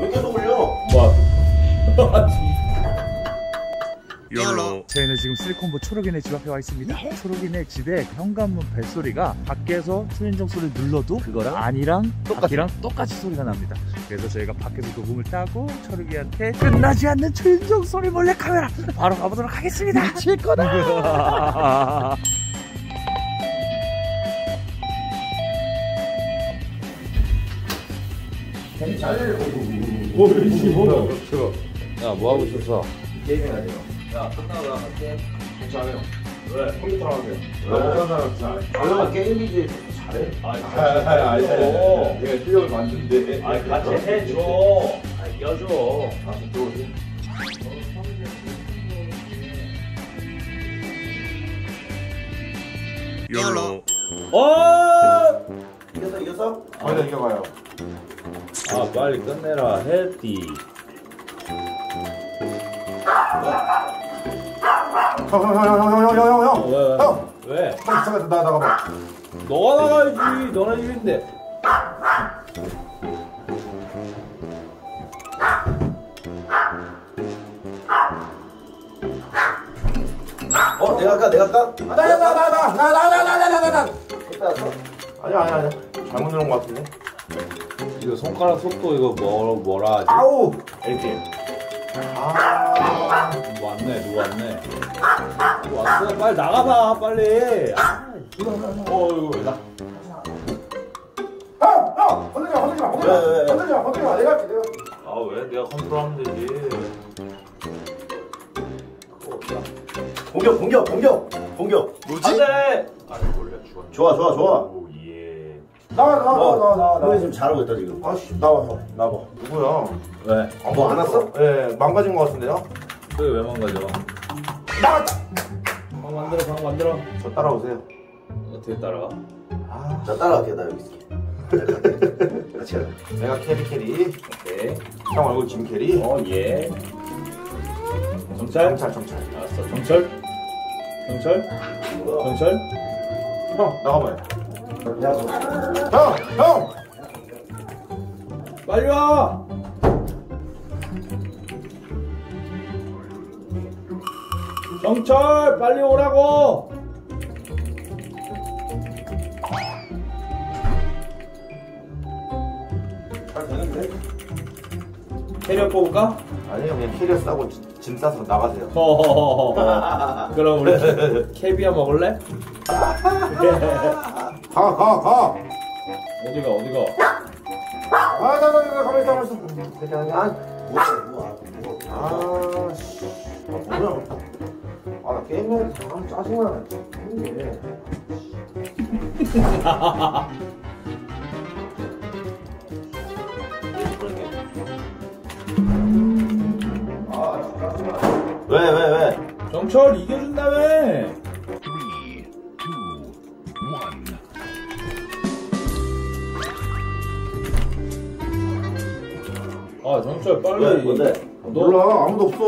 왜 계속 올려? 뭐? 열로 저희는 지금 실리콘보 초록이네 집 앞에 와 있습니다. 초록이네 집에 현관문 벨소리가 밖에서 초인종 소리 눌러도 그거랑 아니랑 똑같이랑 똑같이 소리가 납니다. 그래서 저희가 밖에서 녹음을 따고 초록이한테 끝나지 않는 초인종 소리 몰래 카메라 바로 가보도록 하겠습니다. 미칠 거다 야, 뭐 하고 있었어? 게임해야 돼요. 야, 끝나고 나 갈게 괜찮아요. 왜? 컴퓨터로 하세요. 어떤 사람 잘해? 얼마나 게임 비즈에 잘해? 아이, 아니, 해줘. 내가 실력을 만든데. 아이, 같이 해줘. 아이, 껴줘. 아, 들어오세요. 열로 어! 이겼어, 이겼어? 먼저 이겨봐요. 아, 빨리 끝내라. 해띠. 형, 형, 형, 형, 형, 형, 형, 형, 왜, 왜? 형. 왜? 형, 잠깐 나 나가봐. 너가 나가야지. 너네 집인데. 어, 내가 할까, 내가 할까? 나, 나, 나, 나, 나, 나, 나, 나, 나, 나, 아니야, 아니야, 아니야. 잘못 누른 것 같은데. 이거 손가락 속도 이거 뭐, 뭐라 하지? 아우. 이렇게. 아. 누구 왔네, 누구 왔네. 누구 왔어? 빨리 나가봐, 빨리. 아, 어, 이거 왜 나? 형, 형, 건들지 마, 건들지 마, 왜, 왜, 왜? 건들지 마, 건들지 마. 내가 할게, 내가. 할게. 아, 왜? 내가 컨트롤하면 되지. 없다. 공격, 공격, 공격, 공격. 안 돼! 아, 원래 죽었네. 좋아, 좋아, 좋아. 오, 예. 나와, 나와, 나와, 나와, 나와. 형이 지금 잘하고 있다, 지금. 아씨, 나와, 형, 나와. 누구야? 왜? 뭐 안 왔어? 예, 망가진 것 같은데요? 그게 왜 망가져? 나왔다. 방 만들어, 방 만들어. 저 따라오세요. 어떻게 따라가? 아, 자, 따라갈게, 나 여기 있을게. 같이 가자. 내가 carry carry, 오케이. 형 얼굴 짐 캐리. 어, 예. 정찰? 정찰, 정찰. 알았어, 정철? 정철? 정철? 형, 나가봐요. 형, 형. 빨리 와! 정철, 빨리 오라고! 잘 되는데? 캐리어 뽑을까? 아니요, 그냥 캐리어 싸고 지- 짐 싸서 나가세요. 허허허허. 그럼 우리 캐- 캐비어 먹을래? 가, 가, 가. 어디가, 어디가? 아, 나, 나, 나, 가만히 있어, 가만히 있어. 그냥, 아, 뭐야, 뭐야, 뭐. 아, 씨. 아, 뭐야. 아, 나 게임을, 아, 짜증나. 이게. 왜? 정철 이겨준다며! 아, 정철 빨리. 왜, 뭔데? 너, 몰라, 아무도 없어.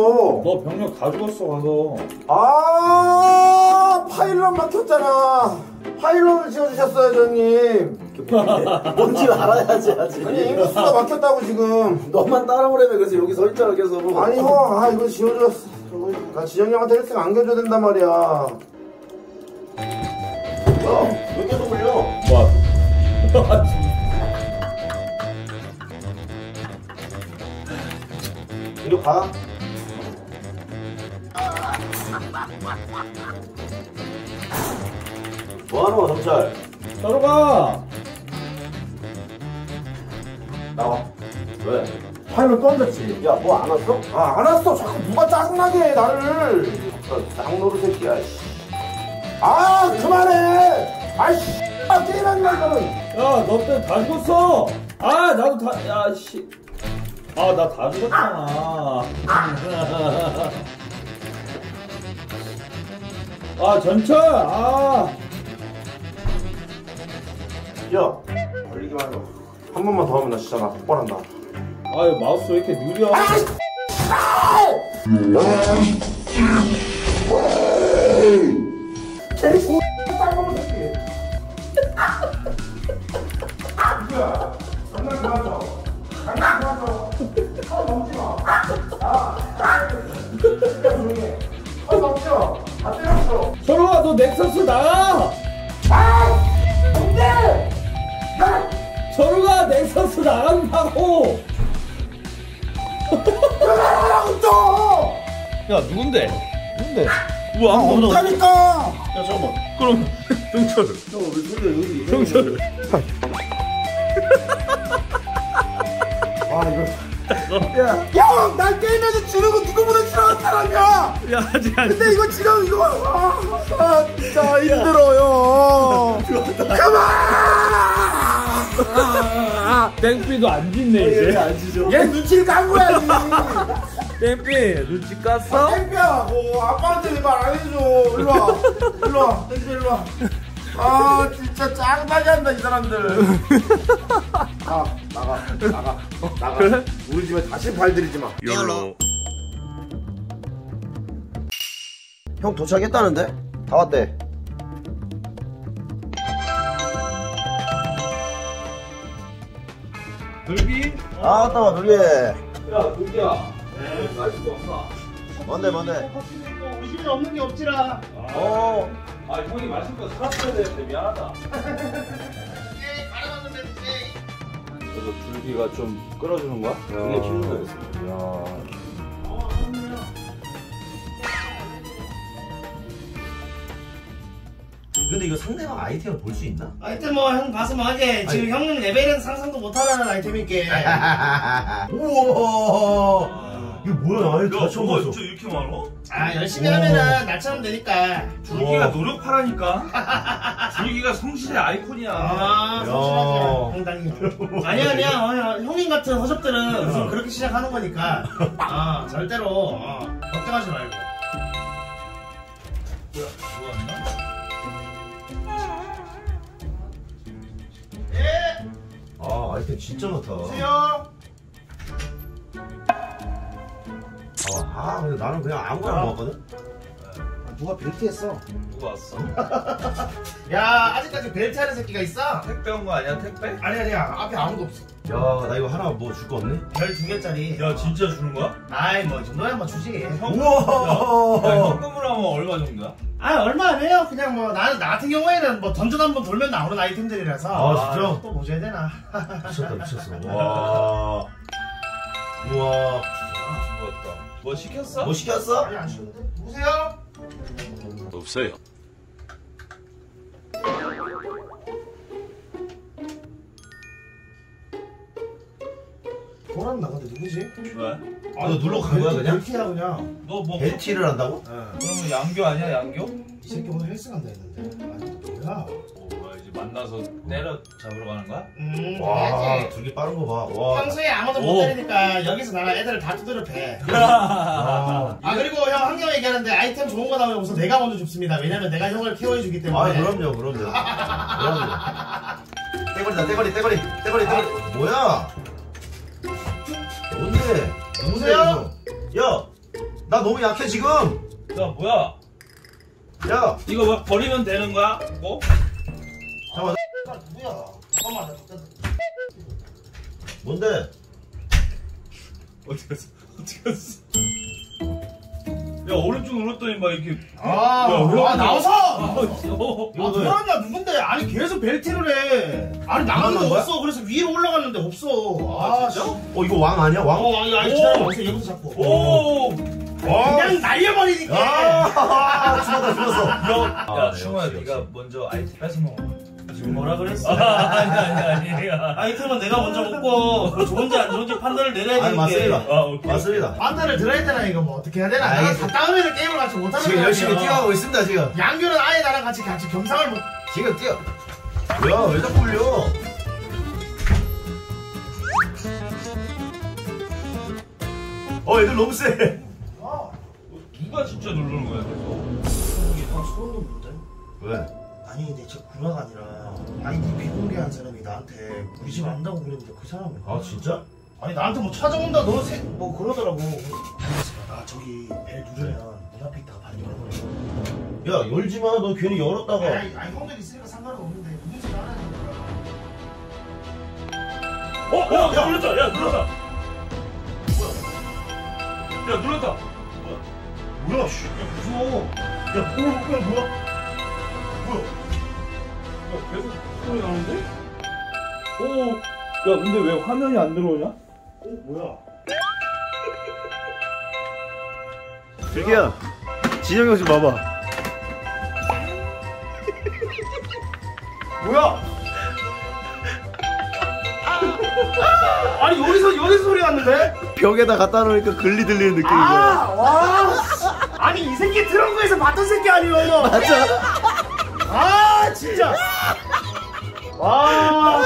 너 병력 다 죽었어, 가서. 아, 파일럿 막혔잖아. 파일럿을 지어주셨어요, 형님. 뭔지 알아야지, 아직. 아니, 인구수가 막혔다고, 지금. 너만 따라오려면 그래서 여기 서 있잖아, 계속. 아니, 형, 아, 이거 지어줬어. 저거, 나 지영이 형한테 1등 안겨줘야 된단 말이야. 야, 왜 계속 올려? 뭐? 이리 가. 뭐하노, 정철? 따로 가! 앉았지. 야, 뭐 안 왔어? 아, 안 왔어. 자꾸 누가 짜증나게 해, 나를. 아, 쌍노루 새끼야, 씨. 아, 그만해! 아이씨, 아, 게임하지 마, 이거는. 야, 너 때문에 다 죽었어! 아, 나도 다, 야, 씨. 아, 나 다 죽었잖아. 아, 전철! 아. 야, 걸리기만 해봐. 한 번만 더 하면 나 진짜 나 폭발한다. 아유 마우스 왜 이렇게 느려 넥서스 나간다고! 야 누군데? 누군데? 우와 아무 도 없다니까 야 잠깐만. 그럼 정철. 정철. 아 이거 야난 게임에서 지는 거 누구보다 싫어하는 사람이야 야 아직 안. 근데 이거 지금 이거 아, 아 진짜 힘들어요 그만 땡삐도 안 짓네 이제 안 지죠? 얘 눈치를 감고야지 땡삐 눈치 깠어? 땡뼈하고 아빠한테 말안 해줘 일로와 일로와 땡뼈 일로와 아 진짜 짱나게 한다 이 사람들 아 나가 나가 나가 그래? 우리 집에 다시 발 들이지 마 열로. 형 도착했다는데? 다 왔대. 들기? 아, 왔다 와, 돌게. 야 없나? 뭔데, 뭔데? 집에 없는 게 없지라 어, 아 형이 마실 거 사왔어야 되는데 미안하다 그래서 줄기가 좀 끌어주는 거야? 그게 키우는 거였어. 근데 이거 상대방 아이템을 볼 수 있나? 아이템 뭐형 봐서 뭐 하게 지금 형님 레벨은 상상도 못하는 아이템이게 우와! 이거 뭐야? 아니, 다 처음 봤어. 이렇게 많어? 아 열심히 하면은 나처럼 되니까 줄기가 노력하라니까. 줄기가 성실의 아이콘이야. 아 야. 성실하지 상당히 아니야 아니야 어, 형님 같은 허접들은 우선 그렇게 시작하는 거니까 아 절대로 어, 걱정하지 말고 예 아, 아이템 진짜 많다. 보세요 아, 아, 근데 나는 그냥 아무거나 먹었거든? 누가 벨트 했어 누가 왔어? 야 아직까지 벨트 하는 새끼가 있어? 택배 온 거 아니야 택배? 아니 아니야 앞에 아무도 없어 야, 나 이거 하나 뭐 줄 거 없네? 별두 개짜리 야 진짜 주는 거야? 아이 뭐이 정도야 뭐 주지 현- 우와! 야, 현금으로 하면 얼마 정도야? 아 얼마 안 해요 그냥 뭐 나는 나 같은 경우에는 뭐 던전 한 번 돌면 나오는 아이템들이라서 아, 진짜? 또 보셔야 되나 미쳤다, 미쳤어. 와. 우와. 뭐 시켰어? 뭐 시켰어? 아니 안 쉬운데 누구세요? 없어요. 보람 나간데 누구지? 왜? 아, 너 눌러 간 거야, 그냥? 벨트야 그냥 너뭐 벨티를 한다고? 그러면 양교 아니야 양교? 이 새끼 오늘 헬스 간다 했는데 아니 뭐야 만나서 때려 잡으러 가는 거야? 음 와, 그래야지 빠른 거 봐. 와. 평소에 아무도 못 오. 때리니까 여기서 나랑 애들을 다 두드려 패. 아, 아 그리고 형 항상 얘기하는데 아이템 좋은 거 나오면 우선 내가 먼저 줍습니다. 왜냐면 내가 형을 케어해주기 때문에. 아, 그럼요, 그럼요. 그럼요. 떼거리다, 떼거리, 떼거리, 떼거리, 떼거리. 뭐야? 뭔데? 누구세요? 야, 나 너무 약해, 지금. 야 뭐야? 야, 이거 막 버리면 되는 거야? 뭐? 잠깐만. 아, 누구야? 잠깐만 나 잠깐. 뭔데? 어디 갔어? 어디 갔어? 야 오른쪽 눌렀더니 막 이렇게 아, 야, 왜아안 나와서. 어, 아 그러냐 누군데? 아니 계속 벨트를 해. 아니 나가는 나가는 데 거야? 없어. 그래서 위로 올라갔는데 없어. 아, 씨. 진짜? 어, 이거 왕 아니야, 왕? 어 아니 아니 기다려. 여기서 여기서 잡고. 오! 그냥 날려버리니까. 아, 죽었다, 죽었어. 야 아, 충호야 역시, 네가 먼저 아이템 뺏어 먹어 지금 뭐라 그랬어? 아니 아니 아니야 아이템은 내가 먼저 먹고 그 좋은지 안 좋은지 판단을 내려야 아니, 되는 게 맞습니다. 아 오케이 맞습니다. 판단을 들어야 되나 이거 뭐 어떻게 해야 되나? 나랑 다 따으면 게임을 같이 못하는 지금 거야, 열심히 지금. 뛰어가고 있습니다, 지금. 양규는 아예 나랑 같이 같이 경상을 못. 지금 뛰어. 뭐야, 왜 자꾸 울려? 어, 애들 너무 세. 아, 누가 진짜 누르는 거야 이게 다 소름 돋는데? 왜? 아니 근데 저 구라가 아니라 아이디 비공개한 사람이 나한테 우리 집 안다고 그랬는데 그 사람은 아, 진짜? 아니 나한테 뭐 찾아온다 너뭐 그러더라고. 아 저기 벨 누르면 문 앞에 있다가 바로 열어버려. 야, 열지 마. 너 괜히 열었다가. 아니, 아니 형들 있으니까 상관은 없는데 누군지 알아야 어? 어? 야 눌렀다 야 눌렀다 야 눌렀다. 뭐야 씨. 야 무서워. 야 뭐야 뭐야 뭐야. 뭐야. 야, 계속 소리 나는데? 오. 야 근데 왜 화면이 안 들어오냐? 어 뭐야. 슬기야 진영이 형좀 봐봐 뭐야? 아니 여기서 여기서 소리 났는데? 벽에다 갖다 놓으니까 글리 들리는 느낌인 아, 거야 와. 아니 이 새끼 트렁크에서 봤던 새끼 아니에요? 맞아 아 진짜. 와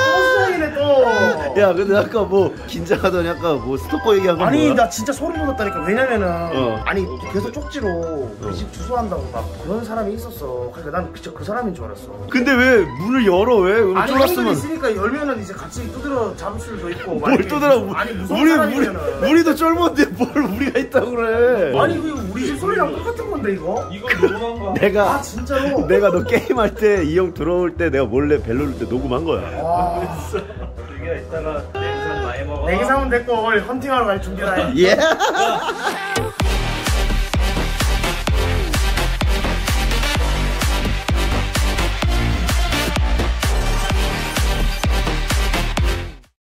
소수장이네 또. 야 근데 아까 뭐 긴장하더니 아까 뭐 스토커 얘기한 건 아니 뭐야? 나 진짜 소름 돋았다니까 왜냐면은 어. 아니 계속 쪽지로 그집 주소한다고 막 그런 사람이 있었어 그러니까 난 진짜 그 사람인 줄 알았어 근데 왜 문을 열어 왜? 문 아니 형들이 쫄았으면 있으니까 열면은 이제 같이 두드려 잡을 수도 있고 막뭘 또더라 무슨- 아니 무서운 우리 우리 사람이면은 우리도 쫄본데 뭘 우리가 있다고 그래 아니 이거 우리 집 소리랑 똑같은 건데 이거? 이걸 녹음한 거야. 아 내가 진짜로? 내가 너 게임할 때 이 형 들어올 때 내가 몰래 벨 누를 때 녹음한 거야 와 우리가 이따가 냉산 많이 먹어. 냉삼은 됐고 오늘 헌팅하러 갈 준비라 해 예?